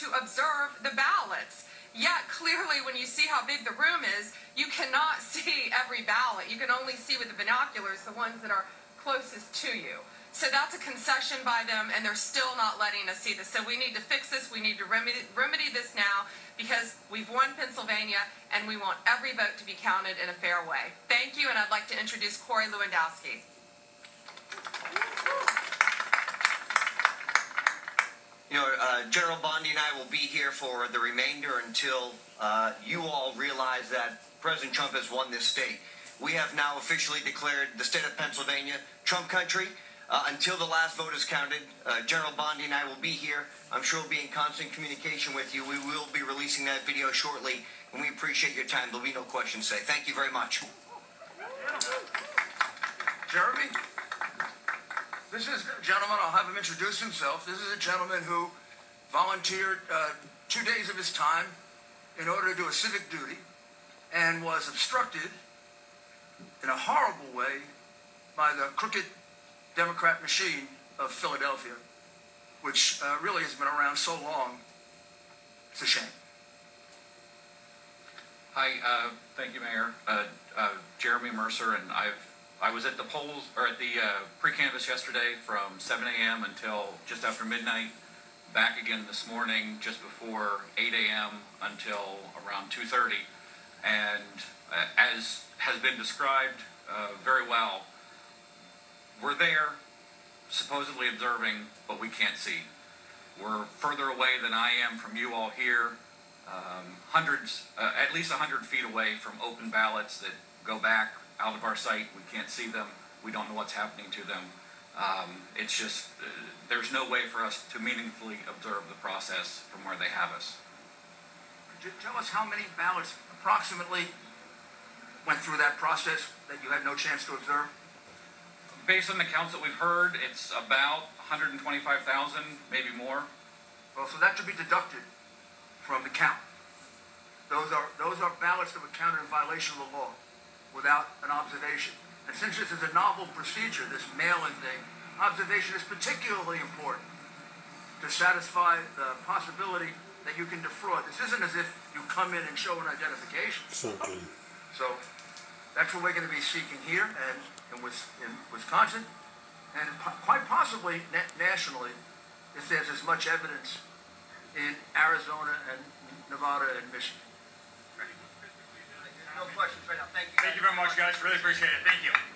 to observe the ballots. Yet clearly, when you see how big the room is, you cannot see every ballot. You can only see with the binoculars the ones that are closest to you. So that's a concession by them, and they're still not letting us see this. So we need to fix this. We need to remedy, remedy this now because we've won Pennsylvania, and we want every vote to be counted in a fair way. Thank you, and I'd like to introduce Corey Lewandowski. You know, uh, General Bondi and I will be here for the remainder until uh, you all realize that President Trump has won this state. We have now officially declared the state of Pennsylvania Trump country. Uh, until the last vote is counted, uh, General Bondi and I will be here. I'm sure we'll be in constant communication with you. We will be releasing that video shortly, and we appreciate your time. There'll be no questions today. Thank you very much. Jeremy? This is a gentleman, I'll have him introduce himself. This is a gentleman who volunteered uh, two days of his time in order to do a civic duty and was obstructed in a horrible way by the crooked Democrat machine of Philadelphia, which uh, really has been around so long. It's a shame. Hi, uh, thank you, Mayor. Uh, uh, Jeremy Mercer, and I've, I was at the polls, or at the uh, pre-canvass yesterday from 7 a.m. until just after midnight, back again this morning just before 8 a.m. until around 2.30. And uh, as has been described uh, very well, we're there supposedly observing, but we can't see. We're further away than I am from you all here um, hundreds, uh, at least 100 feet away from open ballots that go back out of our sight. We can't see them. We don't know what's happening to them. Um, it's just, uh, there's no way for us to meaningfully observe the process from where they have us. Could you tell us how many ballots approximately went through that process that you had no chance to observe? Based on the counts that we've heard, it's about 125,000, maybe more. Well, so that should be deducted from the count. Those are, those are ballots that were counted in violation of the law without an observation. And since this is a novel procedure, this mail-in thing, observation is particularly important to satisfy the possibility that you can defraud. This isn't as if you come in and show an identification. Something. So that's what we're going to be seeking here and in, in Wisconsin, and quite possibly na- nationally, if there's as much evidence in Arizona and Nevada and Michigan. No questions right now. Thank you. Thank you very much, guys. Really appreciate it. Thank you.